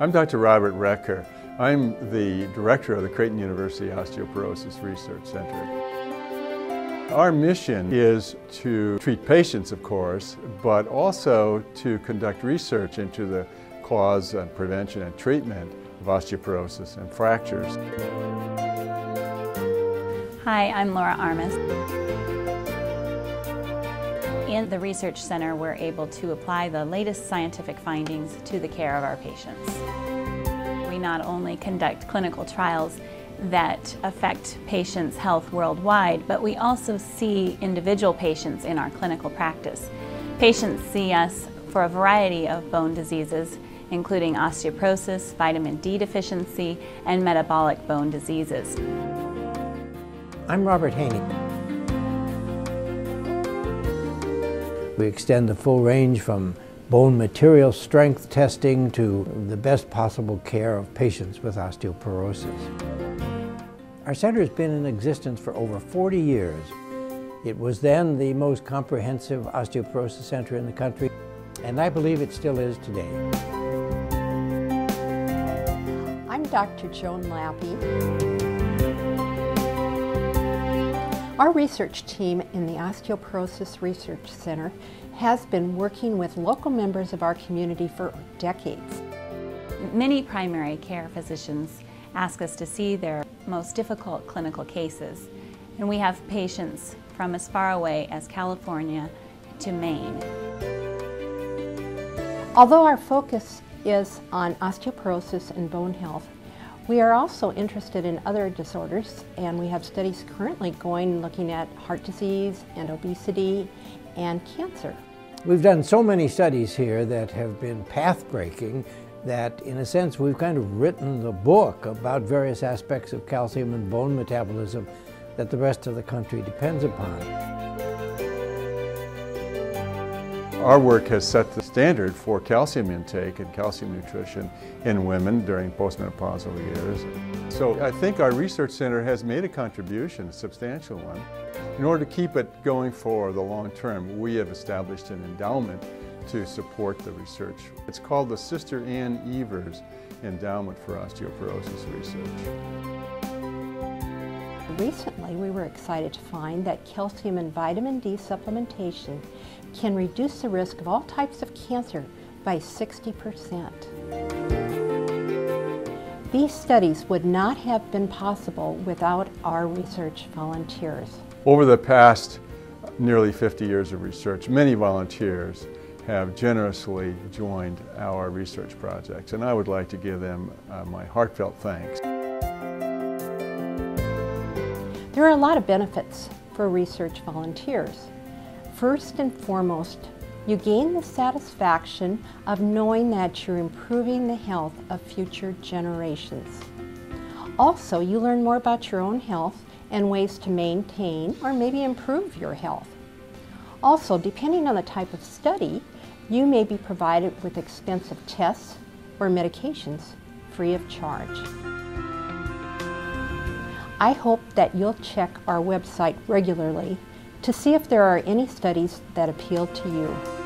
I'm Dr. Robert Recker. I'm the director of the Creighton University Osteoporosis Research Center. Our mission is to treat patients, of course, but also to conduct research into the cause and prevention and treatment of osteoporosis and fractures. Hi, I'm Laura Armas. In the Research Center, we're able to apply the latest scientific findings to the care of our patients. We not only conduct clinical trials that affect patients' health worldwide, but we also see individual patients in our clinical practice. Patients see us for a variety of bone diseases, including osteoporosis, vitamin D deficiency, and metabolic bone diseases. I'm Robert Heaney. We extend the full range from bone material strength testing to the best possible care of patients with osteoporosis. Our center has been in existence for over 40 years. It was then the most comprehensive osteoporosis center in the country, and I believe it still is today. I'm Dr. Joan Lappe. Our research team in the Osteoporosis Research Center has been working with local members of our community for decades. Many primary care physicians ask us to see their most difficult clinical cases, and we have patients from as far away as California to Maine. Although our focus is on osteoporosis and bone health, we are also interested in other disorders and we have studies currently going looking at heart disease and obesity and cancer. We've done so many studies here that have been path-breaking that in a sense we've kind of written the book about various aspects of calcium and bone metabolism that the rest of the country depends upon. Our work has set the standard for calcium intake and calcium nutrition in women during postmenopausal years. So I think our research center has made a contribution, a substantial one. In order to keep it going for the long term, we have established an endowment to support the research. It's called the Sister Ann Evers Endowment for Osteoporosis Research. Recently, we were excited to find that calcium and vitamin D supplementation can reduce the risk of all types of cancer by 60%. These studies would not have been possible without our research volunteers. Over the past nearly 50 years of research, many volunteers have generously joined our research projects, and I would like to give them uh, my heartfelt thanks. There are a lot of benefits for research volunteers. First and foremost, you gain the satisfaction of knowing that you're improving the health of future generations. Also, you learn more about your own health and ways to maintain or maybe improve your health. Also, depending on the type of study, you may be provided with expensive tests or medications free of charge. I hope that you'll check our website regularly to see if there are any studies that appeal to you.